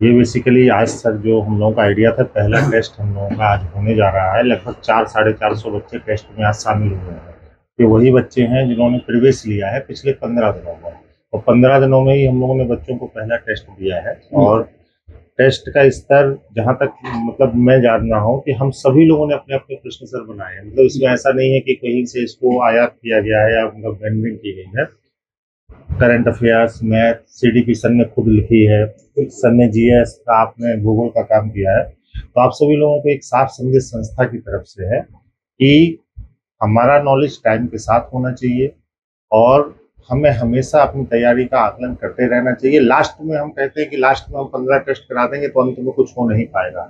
ये बेसिकली आज सर जो हम लोगों का आइडिया था, पहला टेस्ट हम लोगों का आज होने जा रहा है। लगभग चार, साढ़े चार सौ बच्चे टेस्ट में आज शामिल हुए हैं। ये वही बच्चे हैं जिन्होंने प्रवेश लिया है पिछले पंद्रह दिनों में। और पंद्रह दिनों में ही हम लोगों ने बच्चों को पहला टेस्ट दिया है। और टेस्ट का स्तर जहाँ तक मतलब मैं जान रहा हूँ कि हम सभी लोगों ने अपने अपने प्रश्न सर बनाए हैं। मतलब इसमें ऐसा नहीं है कि कहीं से इसको आयात किया गया है या मतलब ब्रांडिंग की गई है। Current affairs math C D P sir ने खुद लिखी है सर ने जी एस आपने भूगोल का काम किया है। तो आप सभी लोगों को एक साफ़ संदेश संस्था की तरफ़ से है कि हमारा नॉलेज टाइम के साथ होना चाहिए और हमें हमेशा अपनी तैयारी का आकलन करते रहना चाहिए। लास्ट में हम कहते हैं कि लास्ट में हम पंद्रह टेस्ट करा देंगे तो अंत में कुछ हो नहीं पाएगा।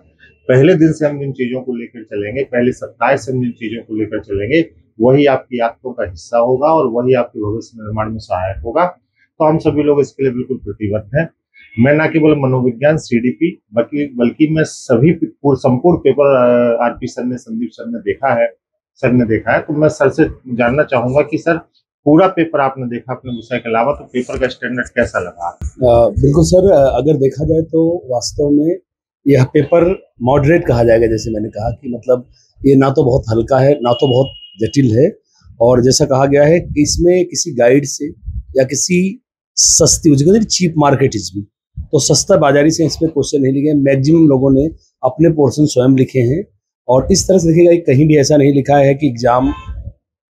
पहले दिन से हम जिन चीज़ों को लेकर चलेंगे, पहले सप्ताह से हम जिन चीज़ों को लेकर चलेंगे वही आपकी यात्रों का हिस्सा होगा और वही आपके भविष्य निर्माण में सहायक होगा। तो हम सभी लोग इसके लिए बिल्कुल प्रतिबद्ध हैं। मैं न केवल मनोविज्ञान सी सीडीपी बल्कि बल्कि मैं सभी संपूर्ण पेपर आरपी सर ने, संदीप सर ने देखा है, सर ने देखा है। तो मैं सर से जानना चाहूँगा कि सर, पूरा पेपर आपने देखा अपने विषय के अलावा तो पेपर का स्टैंडर्ड कैसा लगा? बिल्कुल सर अगर देखा जाए तो वास्तव में यह पेपर मॉडरेट कहा जाएगा, जैसे मैंने कहा कि मतलब ये ना तो बहुत हल्का है, ना तो बहुत जटिल है। और जैसा कहा गया है कि इसमें किसी गाइड से या किसी सस्ती जगह चीप मार्केट इसमें तो सस्ता बाजारी से इसमें क्वेश्चन नहीं लिखे मैक्सिमम लोगों ने अपने पोर्सन स्वयं लिखे हैं। और इस तरह से देखिएगा कहीं भी ऐसा नहीं लिखा है कि एग्ज़ाम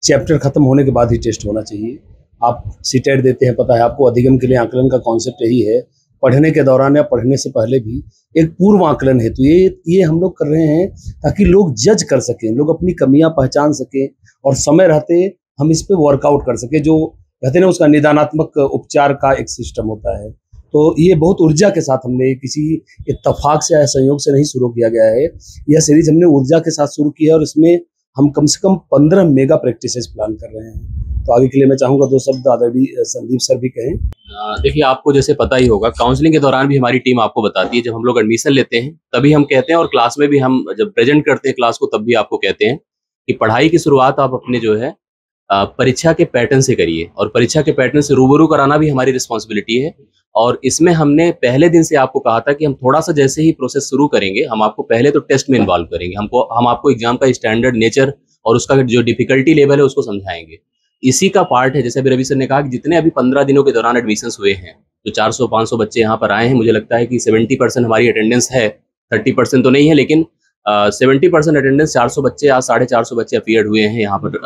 चैप्टर खत्म होने के बाद ही टेस्ट होना चाहिए। आप सीटेट देते हैं, पता है आपको अधिगम के लिए आकलन का कॉन्सेप्ट यही है पढ़ने के दौरान या पढ़ने से पहले भी एक पूर्व आकलन है तो ये ये हम लोग कर रहे हैं ताकि लोग जज कर सकें, लोग अपनी कमियाँ पहचान सकें और समय रहते हम इस पर वर्कआउट कर सकें, जो कहते हैं ना उसका निदानात्मक उपचार का एक सिस्टम होता है। तो ये बहुत ऊर्जा के साथ हमने किसी इतफाक से या संयोग से नहीं शुरू किया गया है। यह सीरीज़ हमने ऊर्जा के साथ शुरू की है और इसमें हम कम से कम पंद्रह मेगा प्रैक्टिस प्लान कर रहे हैं। तो आगे के लिए मैं चाहूँगा दो शब्द आदरणी संदीप सर भी कहें। देखिए, आपको जैसे पता ही होगा काउंसलिंग के दौरान भी हमारी टीम आपको बताती है, जब हम लोग एडमिशन लेते हैं, तभी हम कहते हैं और क्लास में भी हम जब प्रेजेंट करते हैं क्लास को, तब भी आपको कहते हैं कि पढ़ाई की शुरुआत आप अपने जो है परीक्षा के पैटर्न से करिए और परीक्षा के पैटर्न से रूबरू कराना भी हमारी रिस्पॉन्सिबिलिटी है। और इसमें हमने पहले दिन से आपको कहा था कि हम थोड़ा सा जैसे ही प्रोसेस शुरू करेंगे, हम आपको पहले तो टेस्ट में इन्वॉल्व करेंगे। हमको, हम आपको एग्ज़ाम का स्टैंडर्ड नेचर और उसका जो डिफिकल्टी लेवल है, उसको समझाएँगे। इसी का पार्ट है, जैसे अभी रवि सर ने कहा कि जितने अभी पंद्रह दिनों के दौरान एडमिशन हुए हैं, जो चार सौ, पाँच सौ बच्चे यहाँ पर आए हैं, मुझे लगता है कि सेवेंटी परसेंट हमारी अटेंडेंस है थर्टी परसेंट तो नहीं है, लेकिन सेवेंटी परसेंट अटेंडेंस चार सौ बच्चे या साढ़े चार सौ बच्चे अपियर हुए हैं, यहाँ पर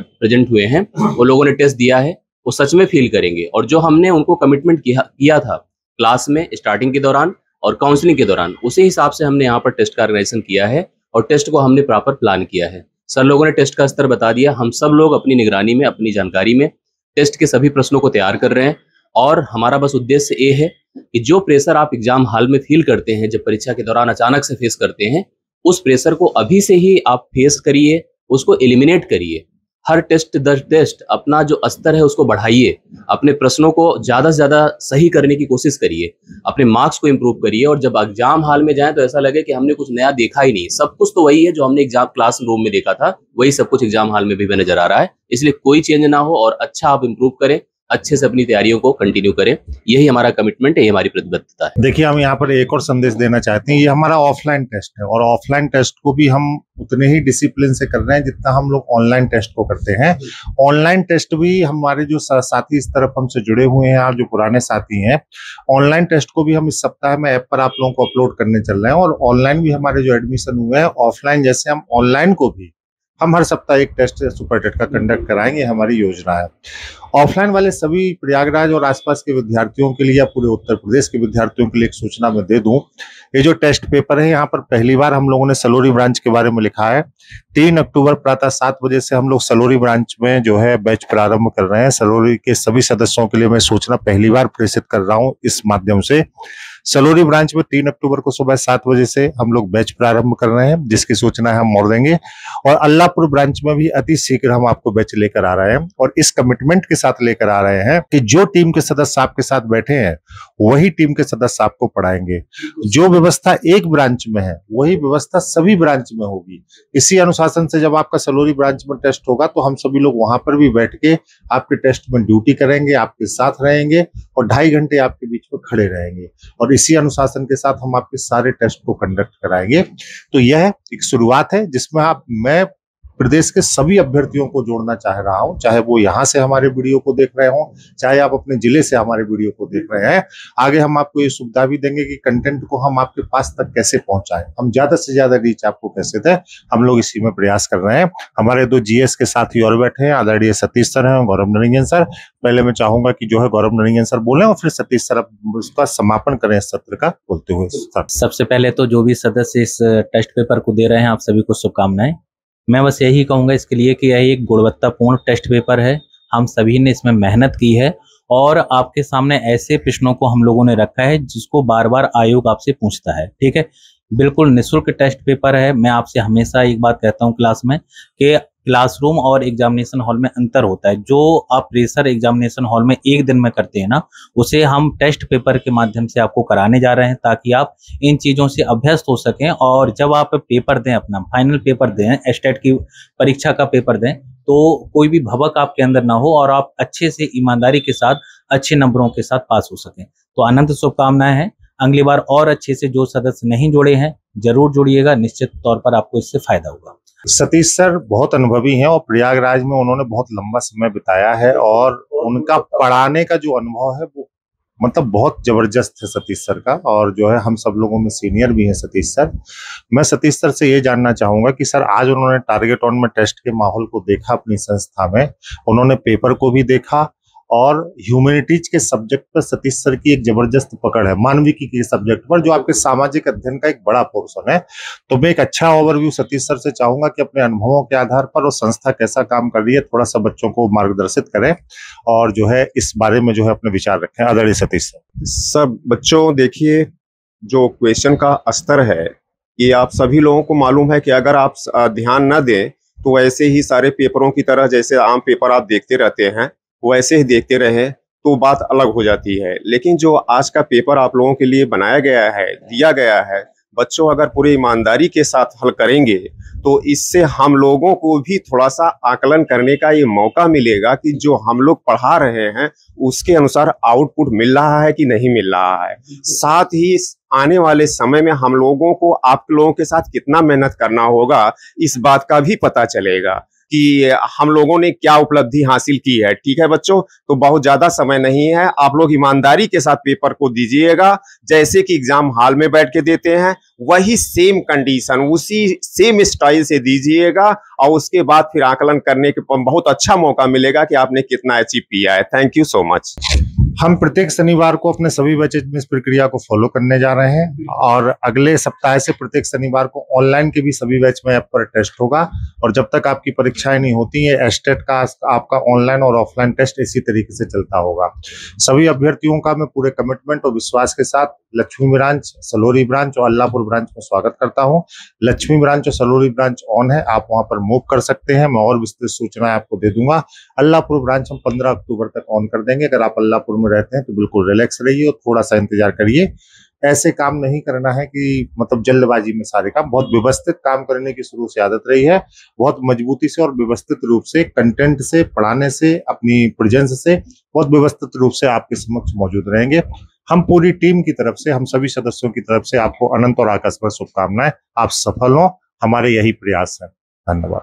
प्रेजेंट हुए हैं, वो लोगों ने टेस्ट दिया है, वो सच में फील करेंगे। और जो हमने उनको कमिटमेंट किया किया था क्लास में स्टार्टिंग के दौरान और काउंसलिंग के दौरान, उसी हिसाब से हमने यहाँ पर टेस्ट का ऑर्गेनाइजेशन किया है और टेस्ट को हमने प्रॉपर प्लान किया है। सर लोगों ने टेस्ट का स्तर बता दिया। हम सब लोग अपनी निगरानी में, अपनी जानकारी में टेस्ट के सभी प्रश्नों को तैयार कर रहे हैं और हमारा बस उद्देश्य ये है कि जो प्रेशर आप एग्ज़ाम हाल में फील करते हैं, जब परीक्षा के दौरान अचानक से फेस करते हैं, उस प्रेशर को अभी से ही आप फेस करिए, उसको एलिमिनेट करिए। हर टेस्ट दर टेस्ट अपना जो स्तर है उसको बढ़ाइए। अपने प्रश्नों को ज़्यादा से ज़्यादा सही करने की कोशिश करिए। अपने मार्क्स को इम्प्रूव करिए और जब एग्ज़ाम हाल में जाए तो ऐसा लगे कि हमने कुछ नया देखा ही नहीं। सब कुछ तो वही है जो हमने एग्ज़ाम क्लास रूम में देखा था। वही सब कुछ एग्ज़ाम हाल में भी नज़र आ रहा है। इसलिए कोई चेंज ना हो और अच्छा आप इम्प्रूव करें। अच्छे से अपनी तैयारियों को कंटिन्यू करें। यही हमारा कमिटमेंट है हमारी प्रतिबद्धता है। देखिए, हम यहाँ पर एक और संदेश देना चाहते हैं। ये हमारा ऑफलाइन टेस्ट है और ऑफलाइन टेस्ट को भी हम उतने ही डिसिप्लिन से कर रहे हैं जितना हम लोग ऑनलाइन टेस्ट को करते हैं। ऑनलाइन टेस्ट भी हमारे जो साथी इस तरफ़ हमसे जुड़े हुए हैं और जो पुराने साथी हैं ऑनलाइन टेस्ट को भी हम इस सप्ताह में ऐप पर आप लोगों को अपलोड करने चल रहे हैं और ऑनलाइन भी हमारे जो एडमिशन हुए हैं ऑफलाइन जैसे हम ऑनलाइन को भी हम हर सप्ताह एक टेस्ट सुपर टेट का कंडक्ट कराएँगे हमारी योजना है। ऑफलाइन वाले सभी प्रयागराज और आसपास के विद्यार्थियों के लिए या पूरे उत्तर प्रदेश के विद्यार्थियों के लिए एक सूचना मैं दे दूँ। ये जो टेस्ट पेपर है यहाँ पर पहली बार हम लोगों ने सलोरी ब्रांच के बारे में लिखा है। तीन अक्टूबर प्रातः सात बजे से हम लोग सलोरी ब्रांच में जो है बैच प्रारंभ कर रहे हैं। सलोरी के सभी सदस्यों के लिए मैं सूचना पहली बार प्रेषित कर रहा हूँ इस माध्यम से। सलोरी ब्रांच में तीन अक्टूबर को सुबह सात बजे से हम लोग बैच प्रारंभ कर रहे हैं, जिसकी सूचना हम मोड़ देंगे। और अल्लाहपुर ब्रांच में भी अति शीघ्र हम आपको बैच लेकर आ रहे हैं और इस कमिटमेंट के साथ लेकर आ रहे हैं कि जो टीम के सदस्य आपके साथ बैठे हैं, वही टीम के सदस्य आपको पढ़ाएँगे। जो व्यवस्था एक ब्रांच में है, वही व्यवस्था सभी ब्रांच में होगी। इसी अनुशासन से जब आपका सलोरी ब्रांच में टेस्ट होगा तो हम सभी लोग वहाँ पर भी बैठ के आपके टेस्ट में ड्यूटी करेंगे, आपके साथ रहेंगे और ढाई घंटे आपके बीच में खड़े रहेंगे। और इसी अनुशासन के साथ हम आपके सारे टेस्ट को कंडक्ट कराएँगे। तो यह एक शुरुआत है जिसमें आप, मैं प्रदेश के सभी अभ्यर्थियों को जोड़ना चाह रहा हूँ, चाहे वो यहाँ से हमारे वीडियो को देख रहे हों, चाहे आप अपने ज़िले से हमारे वीडियो को देख रहे हैं। आगे हम आपको ये सुविधा भी देंगे कि कंटेंट को हम आपके पास तक कैसे पहुंचाएँ। हम ज़्यादा से ज़्यादा रीच आपको कैसे दें, हम लोग इसी में प्रयास कर रहे हैं। हमारे दो जीएस के साथ ही और बैठे हैं, आदरणीय सतीश सर हैं गौरव नरिंजन सर। पहले मैं चाहूँगा कि जो है गौरव नरिंजन सर बोले और फिर सतीश सर उसका समापन करें सत्र का, बोलते हुए सबसे पहले तो जो भी सदस्य इस टेस्ट पेपर को दे रहे हैं, आप सभी को शुभकामनाएँ। मैं बस यही कहूँगा इसके लिए कि यह एक गुणवत्तापूर्ण टेस्ट पेपर है। हम सभी ने इसमें मेहनत की है और आपके सामने ऐसे प्रश्नों को हम लोगों ने रखा है जिसको बार बार आयोग आपसे पूछता है, ठीक है? बिल्कुल निःशुल्क टेस्ट पेपर है। मैं आपसे हमेशा एक बात कहता हूँ क्लास में कि क्लासरूम और एग्जामिनेशन हॉल में अंतर होता है। जो आप प्रेशर एग्जामिनेशन हॉल में एक दिन में करते हैं ना, उसे हम टेस्ट पेपर के माध्यम से आपको कराने जा रहे हैं ताकि आप इन चीज़ों से अभ्यस्त हो सकें और जब आप पेपर दें अपना, फाइनल पेपर दें स्टेट की परीक्षा का पेपर दें तो कोई भी भवक आपके अंदर ना हो और आप अच्छे से ईमानदारी के साथ, अच्छे नंबरों के साथ पास हो सकें। तो अनंत शुभकामनाएँ हैं। अगली बार और अच्छे से जो सदस्य नहीं जुड़े हैं, ज़रूर जुड़िएगा। निश्चित तौर पर आपको इससे फ़ायदा होगा। सतीश सर बहुत अनुभवी हैं और प्रयागराज में उन्होंने बहुत लंबा समय बिताया है और उनका पढ़ाने का जो अनुभव है वो मतलब बहुत ज़बरदस्त है सतीश सर का और जो है हम सब लोगों में सीनियर भी हैं सतीश सर। मैं सतीश सर से ये जानना चाहूँगा कि सर, आज उन्होंने टारगेट ऑन में टेस्ट के माहौल को देखा अपनी संस्था में। उन्होंने पेपर को भी देखा और ह्यूमैनिटीज के सब्जेक्ट पर सतीश सर की एक ज़बरदस्त पकड़ है, मानविकी के सब्जेक्ट पर, जो आपके सामाजिक अध्ययन का एक बड़ा पोर्शन है। तो मैं एक अच्छा ओवरव्यू सतीश सर से चाहूँगा कि अपने अनुभवों के आधार पर वो संस्था कैसा काम कर रही है थोड़ा सा बच्चों को मार्गदर्शित करें और जो है इस बारे में जो है अपने विचार रखें। आदरणीय सतीश सर। सब बच्चों, देखिए, जो क्वेश्चन का स्तर है, ये आप सभी लोगों को मालूम है कि अगर आप ध्यान न दें तो ऐसे ही सारे पेपरों की तरह जैसे आम पेपर आप देखते रहते हैं। वैसे ही देखते रहे तो बात अलग हो जाती है। लेकिन जो आज का पेपर आप लोगों के लिए बनाया गया है, दिया गया है, बच्चों अगर पूरी ईमानदारी के साथ हल करेंगे तो इससे हम लोगों को भी थोड़ा सा आकलन करने का ये मौका मिलेगा कि जो हम लोग पढ़ा रहे हैं, उसके अनुसार आउटपुट मिल रहा है कि नहीं मिल रहा है। साथ ही आने वाले समय में हम लोगों को आप लोगों के साथ कितना मेहनत करना होगा, इस बात का भी पता चलेगा। कि हम लोगों ने क्या उपलब्धि हासिल की है, ठीक है बच्चों? तो बहुत ज़्यादा समय नहीं है, आप लोग ईमानदारी के साथ पेपर को दीजिएगा, जैसे कि एग्ज़ाम हॉल में बैठ के देते हैं, वही सेम कंडीशन, उसी सेम स्टाइल से दीजिएगा, और उसके बाद फिर आकलन करने के बहुत अच्छा मौका मिलेगा कि आपने कितना अचीव किया है। Thank you so much. हम प्रत्येक शनिवार को अपने सभी बैचेज में इस प्रक्रिया को फॉलो करने जा रहे हैं और अगले सप्ताह से प्रत्येक शनिवार को ऑनलाइन के भी सभी बैच में ऐप पर टेस्ट होगा और जब तक आपकी परीक्षाएँ नहीं होती है एस्टेट का आपका ऑनलाइन और ऑफलाइन टेस्ट इसी तरीके से चलता होगा। सभी अभ्यर्थियों का मैं पूरे कमिटमेंट और विश्वास के साथ लक्ष्मी ब्रांच, सलोरी ब्रांच और अल्लाहपुर ब्रांच में स्वागत करता हूँ। लक्ष्मी ब्रांच और सलोरी ब्रांच ऑन है, आप वहाँ पर मूव कर सकते हैं। मैं और विस्तृत सूचनाएँ आपको दे दूँगा। अल्लाहपुर ब्रांच हम पंद्रह अक्टूबर तक ऑन कर देंगे। अगर आप अल्लाहपुर में रहते हैं तो बिल्कुल रिलैक्स रहिए और थोड़ा सा इंतज़ार करिए। ऐसे काम नहीं करना है कि मतलब जल्दबाजी में सारे काम, बहुत व्यवस्थित काम करने की शुरू से आदत रही है। बहुत मजबूती से और व्यवस्थित रूप से कंटेंट से, पढ़ाने से, अपनी प्रेजेंस से, बहुत व्यवस्थित रूप से आपके समक्ष मौजूद रहेंगे। हम पूरी टीम की तरफ़ से, हम सभी सदस्यों की तरफ़ से आपको अनंत और आकस्मिक शुभकामनाएँ। आप सफल हो। हमारे यही प्रयास है। धन्यवाद।